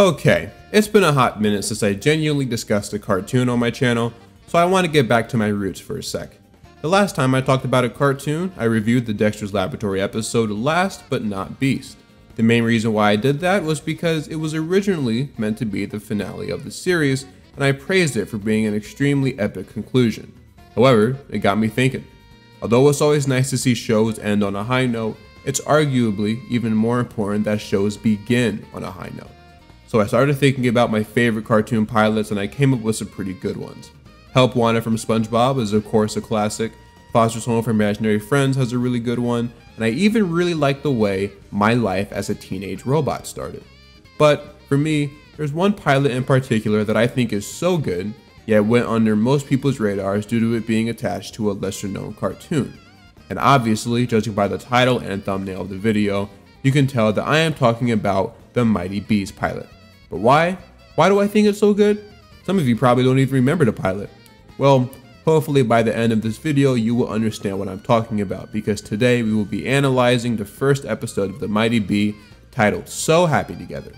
Okay, it's been a hot minute since I genuinely discussed a cartoon on my channel, so I want to get back to my roots for a sec. The last time I talked about a cartoon, I reviewed the Dexter's Laboratory episode Last But Not Beast. The main reason why I did that was because it was originally meant to be the finale of the series, and I praised it for being an extremely epic conclusion. However, it got me thinking. Although it's always nice to see shows end on a high note, it's arguably even more important that shows begin on a high note. So I started thinking about my favorite cartoon pilots and I came up with some pretty good ones. Help Wanted from SpongeBob is of course a classic, Foster's Home for Imaginary Friends has a really good one, and I even really like the way My Life as a Teenage Robot started. But for me, there's one pilot in particular that I think is so good, yet went under most people's radars due to it being attached to a lesser known cartoon. And obviously, judging by the title and thumbnail of the video, you can tell that I am talking about the Mighty B's pilot. But why? Why do I think it's so good? Some of you probably don't even remember the pilot. Well, hopefully by the end of this video you will understand what I'm talking about because today we will be analyzing the first episode of The Mighty B titled So Happy Together.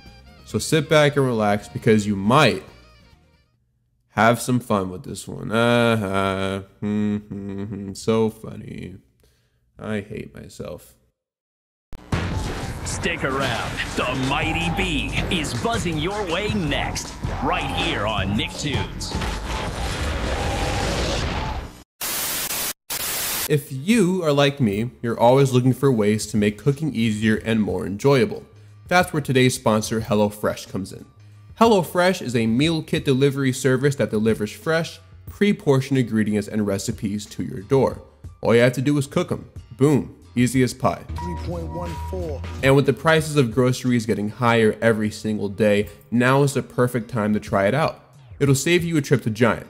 So sit back and relax because you might have some fun with this one. Uh-huh. So funny. I hate myself. Stick around. The Mighty B is buzzing your way next, right here on Nicktoons. If you are like me, you're always looking for ways to make cooking easier and more enjoyable. That's where today's sponsor, HelloFresh, comes in. HelloFresh is a meal kit delivery service that delivers fresh, pre portioned ingredients and recipes to your door. All you have to do is cook them. Boom, easy as pie. 3.14. And with the prices of groceries getting higher every single day, now is the perfect time to try it out. It'll save you a trip to Giant,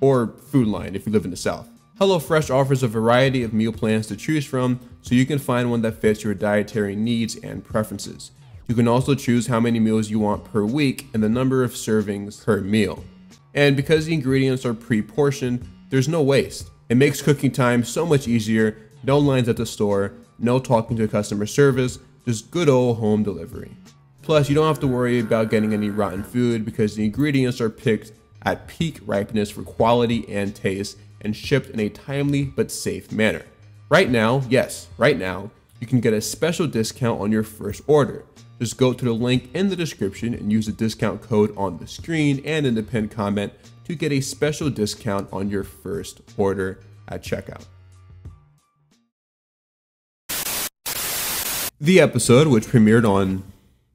or Food Lion if you live in the South. HelloFresh offers a variety of meal plans to choose from, so you can find one that fits your dietary needs and preferences. You can also choose how many meals you want per week and the number of servings per meal. And because the ingredients are pre portioned, there's no waste. It makes cooking time so much easier, no lines at the store, no talking to customer service, just good old home delivery. Plus, you don't have to worry about getting any rotten food because the ingredients are picked at peak ripeness for quality and taste and shipped in a timely but safe manner. Right now, yes, right now, you can get a special discount on your first order. Just go to the link in the description and use the discount code on the screen and in the pinned comment to get a special discount on your first order at checkout. The episode, which premiered on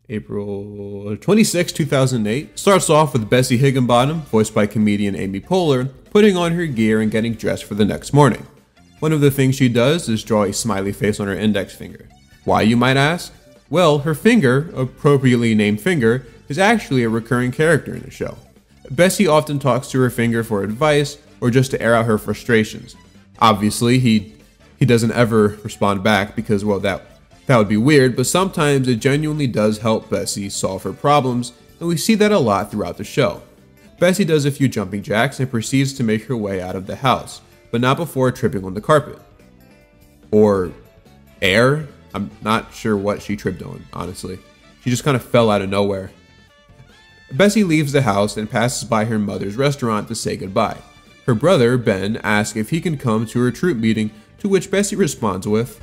April 26, 2008, starts off with Bessie Higginbottom, voiced by comedian Amy Poehler, putting on her gear and getting dressed for the next morning. One of the things she does is draw a smiley face on her index finger. Why, you might ask? Well, her finger, appropriately named Finger, is actually a recurring character in the show. Bessie often talks to her finger for advice or just to air out her frustrations. Obviously, he he doesn't ever respond back because well that that would be weird, but sometimes it genuinely does help Bessie solve her problems, and we see that a lot throughout the show. Bessie does a few jumping jacks and proceeds to make her way out of the house, but not before tripping on the carpet. Or air? I'm not sure what she tripped on, honestly. She just kind of fell out of nowhere. Bessie leaves the house and passes by her mother's restaurant to say goodbye. Her brother, Ben, asks if he can come to her troop meeting, to which Bessie responds with,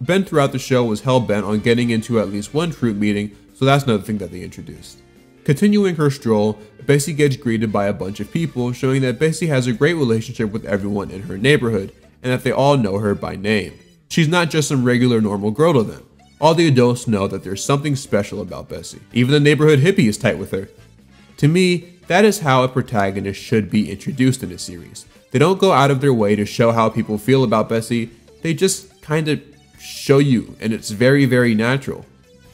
Ben throughout the show was hell bent on getting into at least one troop meeting, so that's another thing that they introduced. Continuing her stroll, Bessie gets greeted by a bunch of people, showing that Bessie has a great relationship with everyone in her neighborhood, and that they all know her by name. She's not just some regular normal girl to them. All the adults know that there's something special about Bessie. Even the neighborhood hippie is tight with her. To me, that is how a protagonist should be introduced in a series. They don't go out of their way to show how people feel about Bessie, they just kind of show you, and it's very, very natural.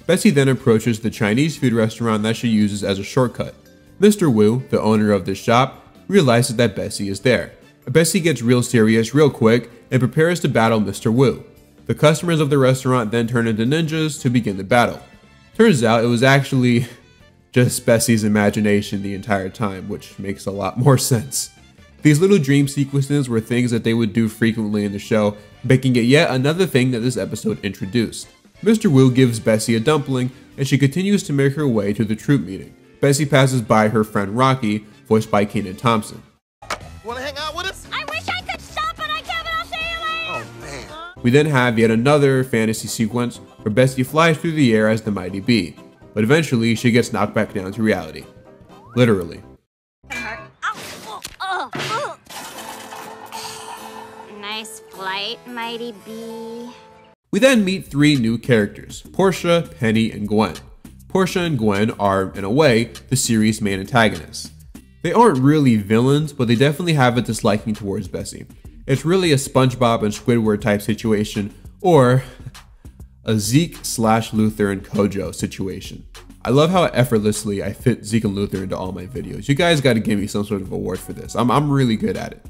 Bessie then approaches the Chinese food restaurant that she uses as a shortcut. Mr. Wu, the owner of the shop, realizes that Bessie is there. Bessie gets real serious real quick and prepares to battle Mr. Wu. The customers of the restaurant then turn into ninjas to begin the battle. Turns out it was actually just Bessie's imagination the entire time, which makes a lot more sense. These little dream sequences were things that they would do frequently in the show, making it yet another thing that this episode introduced. Mr. Wu gives Bessie a dumpling, and she continues to make her way to the troop meeting. Bessie passes by her friend Rocky, voiced by Kenan Thompson. Wanna hang out with us? I wish I could stop, but I can't, but I'll see you later. Oh man. We then have yet another fantasy sequence where Bessie flies through the air as the Mighty B, but eventually she gets knocked back down to reality. Literally. Flight, mighty. We then meet three new characters Portia, Penny, and Gwen. Portia and Gwen are, in a way, the series' main antagonists. They aren't really villains, but they definitely have a disliking towards Bessie. It's really a SpongeBob and Squidward type situation, or a Zeke slash Luther and Kojo situation. I love how effortlessly I fit Zeke and Luther into all my videos. You guys gotta give me some sort of award for this. I'm, I'm really good at it.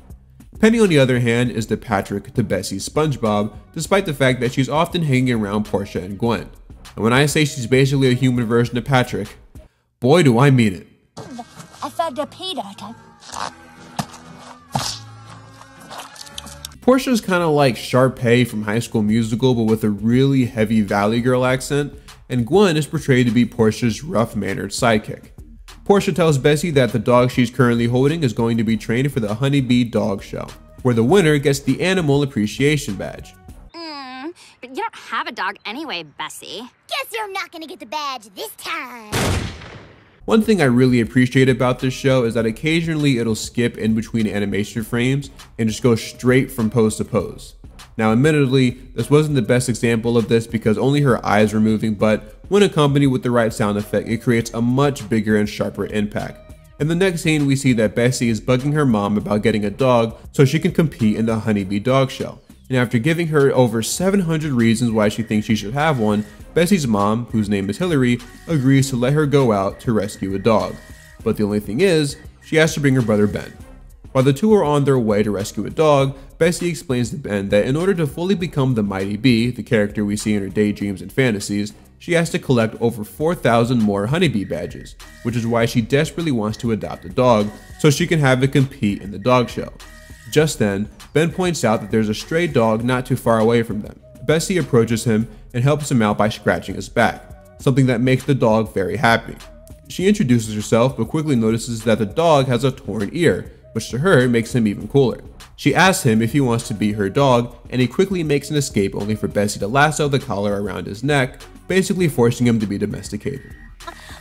Penny, on the other hand, is the Patrick to Bessie's SpongeBob, despite the fact that she's often hanging around Portia and Gwen. And when I say she's basically a human version of Patrick, boy do I mean it. I the Peter. Portia's kind of like Sharpay from High School Musical, but with a really heavy Valley Girl accent, and Gwen is portrayed to be Portia's rough mannered sidekick. Portia tells Bessie that the dog she's currently holding is going to be trained for the Honeybee Dog Show, where the winner gets the Animal Appreciation Badge. Mm, but you don't have a dog anyway, Bessie. Guess you're not gonna get the badge this time. One thing I really appreciate about this show is that occasionally it'll skip in between animation frames and just go straight from pose to pose. Now, admittedly, this wasn't the best example of this because only her eyes were moving, but when accompanied with the right sound effect, it creates a much bigger and sharper impact. In the next scene, we see that Bessie is bugging her mom about getting a dog so she can compete in the Honeybee Dog Show. And after giving her over 700 reasons why she thinks she should have one, Bessie's mom, whose name is Hillary, agrees to let her go out to rescue a dog. But the only thing is, she has to bring her brother Ben. While the two are on their way to rescue a dog, Bessie explains to Ben that in order to fully become the Mighty B, the character we see in her daydreams and fantasies, she has to collect over 4,000 more honeybee badges, which is why she desperately wants to adopt a dog so she can have it compete in the dog show. Just then, Ben points out that there's a stray dog not too far away from them. Bessie approaches him and helps him out by scratching his back, something that makes the dog very happy. She introduces herself but quickly notices that the dog has a torn ear, which to her makes him even cooler. She asks him if he wants to be her dog, and he quickly makes an escape only for Bessie to lasso the collar around his neck, basically forcing him to be domesticated.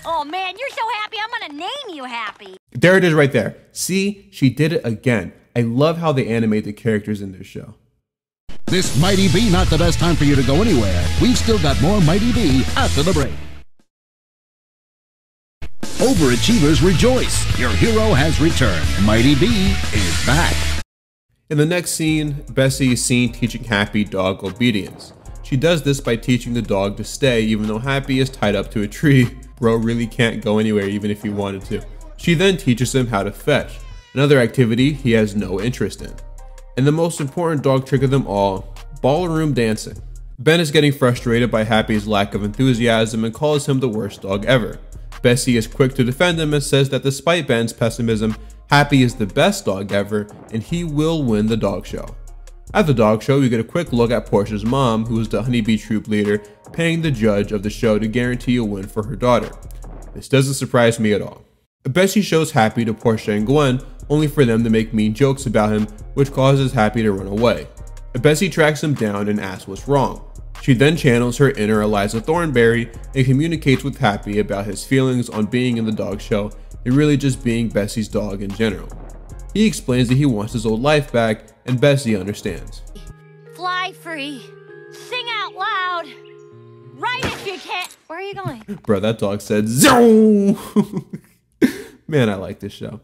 Oh man, you're so happy. I'm gonna name you Happy. There it is right there. See, she did it again. I love how they animate the characters in this show. This Mighty B not the best time for you to go anywhere. We've still got more Mighty B after the break. Overachievers rejoice. Your hero has returned. Mighty B is back. In the next scene, Bessie is seen teaching Happy dog obedience. She does this by teaching the dog to stay even though Happy is tied up to a tree. Bro really can't go anywhere even if he wanted to. She then teaches him how to fetch, another activity he has no interest in. And the most important dog trick of them all, ballroom dancing. Ben is getting frustrated by Happy's lack of enthusiasm and calls him the worst dog ever. Bessie is quick to defend him and says that despite Ben's pessimism, Happy is the best dog ever and he will win the dog show. At the dog show, we get a quick look at Portia's mom, who is the honeybee troop leader, paying the judge of the show to guarantee a win for her daughter. This doesn't surprise me at all. Bessie shows Happy to Portia and Gwen, only for them to make mean jokes about him, which causes Happy to run away. Bessie tracks him down and asks what's wrong. She then channels her inner Eliza Thornberry and communicates with Happy about his feelings on being in the dog show and really just being Bessie's dog in general. He explains that he wants his old life back, and Bessie understands. Fly free. Sing out loud. Right if you can't. Where are you going? Bro, that dog said Zoom! Man, I like this show.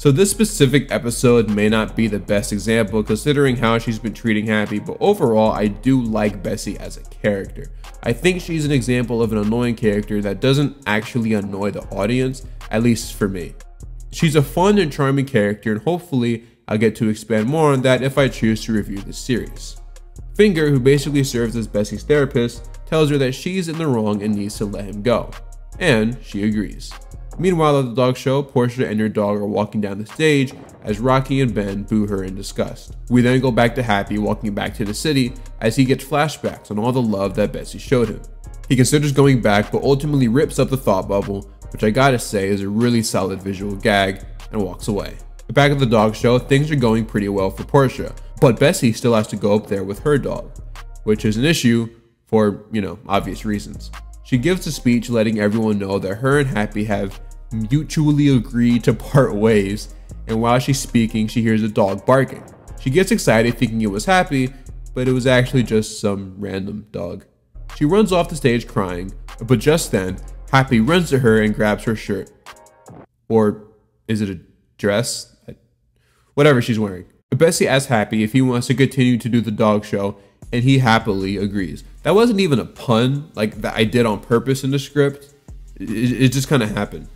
So this specific episode may not be the best example considering how she's been treating Happy, but overall I do like Bessie as a character. I think she's an example of an annoying character that doesn't actually annoy the audience, at least for me. She's a fun and charming character and hopefully I'll get to expand more on that if I choose to review this series. Finger, who basically serves as Bessie's therapist, tells her that she's in the wrong and needs to let him go. And she agrees. Meanwhile, at the dog show, Portia and her dog are walking down the stage as Rocky and Ben boo her in disgust. We then go back to Happy walking back to the city as he gets flashbacks on all the love that Bessie showed him. He considers going back but ultimately rips up the thought bubble, which I gotta say is a really solid visual gag, and walks away. Back at the dog show, things are going pretty well for Portia, but Bessie still has to go up there with her dog, which is an issue for, you know, obvious reasons. She gives a speech letting everyone know that her and Happy have mutually agreed to part ways, and while she's speaking, she hears a dog barking. She gets excited thinking it was Happy, but it was actually just some random dog. She runs off the stage crying, but just then, Happy runs to her and grabs her shirt. Or is it a dress? Whatever she's wearing. Bessie asks Happy if he wants to continue to do the dog show, and he happily agrees. That wasn't even a pun, like that I did on purpose in the script. It, it just kind of happened.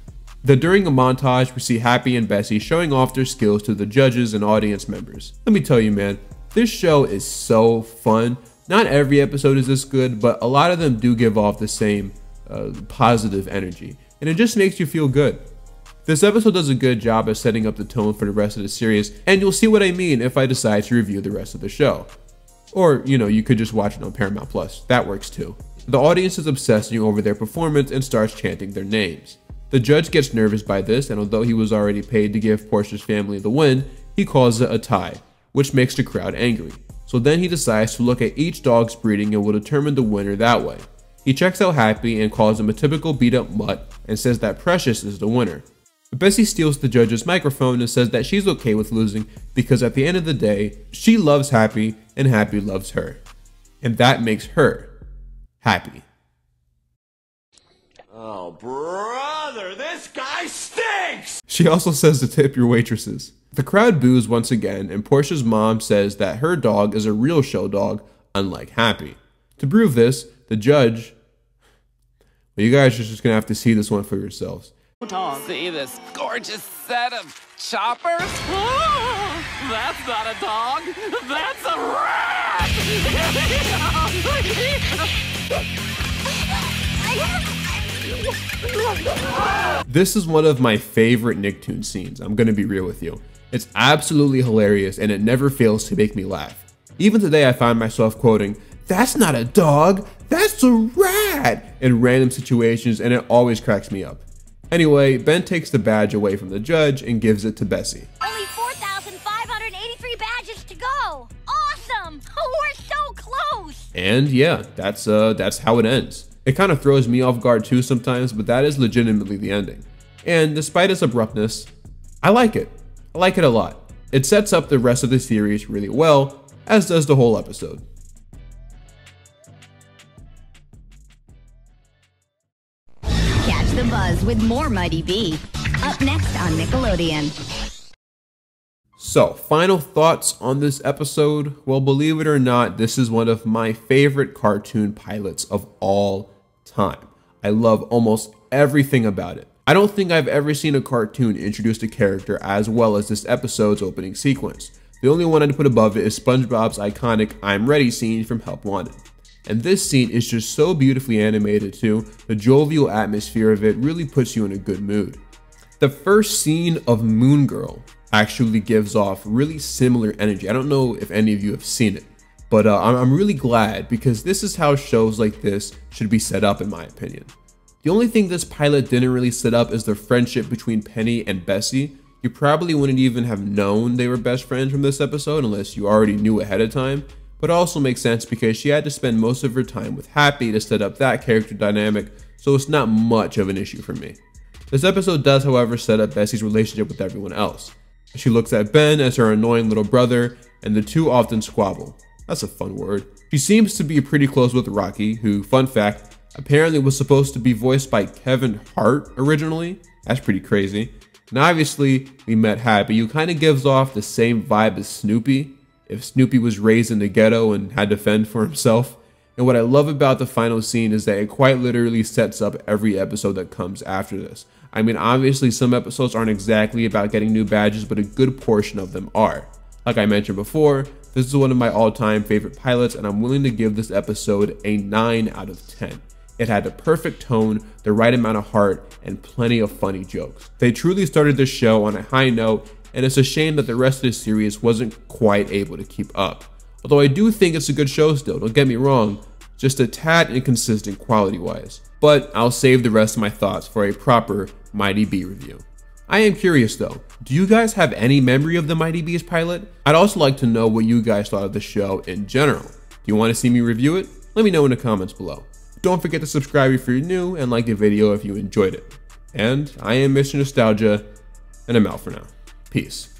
Then during a montage, we see Happy and Bessie showing off their skills to the judges and audience members. Let me tell you, man, this show is so fun. Not every episode is this good, but a lot of them do give off the same uh, positive energy, and it just makes you feel good. This episode does a good job of setting up the tone for the rest of the series, and you'll see what I mean if I decide to review the rest of the show. Or, you know, you could just watch it on Paramount Plus, that works too. The audience is obsessing over their performance and starts chanting their names. The judge gets nervous by this, and although he was already paid to give Portia's family the win, he calls it a tie, which makes the crowd angry. So then he decides to look at each dog's breeding and will determine the winner that way. He checks out Happy and calls him a typical beat up mutt and says that Precious is the winner. Bessie steals the judge's microphone and says that she's okay with losing because at the end of the day, she loves Happy and Happy loves her. And that makes her happy. Oh, brother, this guy stinks! She also says to tip your waitresses. The crowd boos once again, and Portia's mom says that her dog is a real show dog, unlike Happy. To prove this, the judge. Well, you guys are just gonna have to see this one for yourselves. See this gorgeous set of choppers? that's not a dog. That's a rat. This is one of my favorite Nicktoon scenes, I'm gonna be real with you. It's absolutely hilarious and it never fails to make me laugh. Even today I find myself quoting, that's not a dog, that's a rat, in random situations and it always cracks me up. Anyway, Ben takes the badge away from the judge and gives it to Bessie. Only 4,583 badges to go. Awesome! We're so close. And yeah, that's uh that's how it ends. It kind of throws me off guard too sometimes, but that is legitimately the ending. And despite its abruptness, I like it. I like it a lot. It sets up the rest of the series really well, as does the whole episode. Catch the buzz with more Mighty B. Up next on Nickelodeon. So, final thoughts on this episode? Well, believe it or not, this is one of my favorite cartoon pilots of all time. I love almost everything about it. I don't think I've ever seen a cartoon introduce a character as well as this episode's opening sequence. The only one I'd put above it is SpongeBob's iconic I'm Ready scene from Help Wanted. And this scene is just so beautifully animated too, the jovial atmosphere of it really puts you in a good mood. The first scene of Moon Girl actually gives off really similar energy. I don't know if any of you have seen it, but uh, I'm, really glad because this is how shows like this should be set up in my opinion. The only thing this pilot didn't really set up is the friendship between Penny and Bessie. You probably wouldn't even have known they were best friends from this episode unless you already knew ahead of time, but also makes sense because she had to spend most of her time with Happy to set up that character dynamic, so it's not much of an issue for me. This episode does, however, set up Bessie's relationship with everyone else. She looks at Ben as her annoying little brother, and the two often squabble. That's a fun word. She seems to be pretty close with Rocky, who, fun fact, apparently was supposed to be voiced by Kevin Hart originally. That's pretty crazy. And obviously, we met Happy, who kind of gives off the same vibe as Snoopy, if Snoopy was raised in the ghetto and had to fend for himself. And what I love about the final scene is that it quite literally sets up every episode that comes after this. I mean, obviously, some episodes aren't exactly about getting new badges, but a good portion of them are. Like I mentioned before, this is one of my all time favorite pilots, and I'm willing to give this episode a 9 out of 10. It had the perfect tone, the right amount of heart, and plenty of funny jokes. They truly started the show on a high note, and it's a shame that the rest of the series wasn't quite able to keep up. Although I do think it's a good show still, don't get me wrong, just a tad inconsistent quality wise. But I'll save the rest of my thoughts for a proper Mighty B review. I am curious though, do you guys have any memory of the Mighty B's pilot? I'd also like to know what you guys thought of the show in general. Do you want to see me review it? Let me know in the comments below. Don't forget to subscribe if you're new and like the video if you enjoyed it. And I am Mr. Nostalgia, and I'm out for now. Peace.